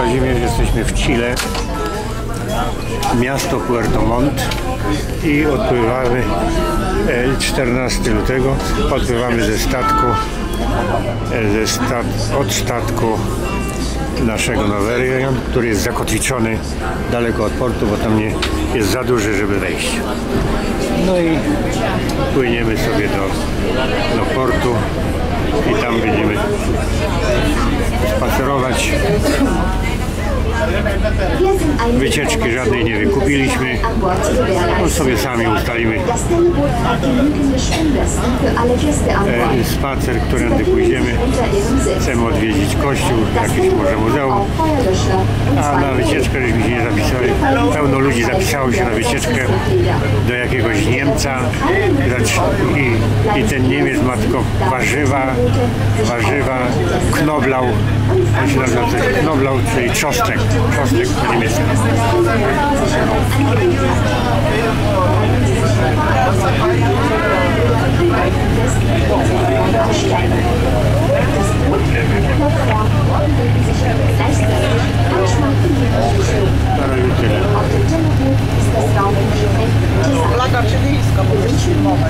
Kazimierz, jesteśmy w Chile, miasto Puerto Montt i odpływamy e, 14 lutego, odpływamy ze statku, e, ze stat, od statku naszego Noverian, który jest zakotwiczony daleko od portu, bo tam nie jest za duży, żeby wejść. No i płyniemy sobie do, do portu i tam będziemy spacerować. Wycieczki żadnej nie wykupiliśmy. No sobie sami ustalimy e, spacer, którędy pójdziemy. Chcemy odwiedzić kościół, jakieś może muzeum. A na wycieczkę żeśmy się nie zapisali. Pełno ludzi zapisało się na wycieczkę do jakiegoś Niemca i, i ten Niemiec ma tylko warzywa, warzywa, Noblał, Noblał, czyli czosnek, czosnek po niemiecku. Laga Czylińska, bo jest filmowe.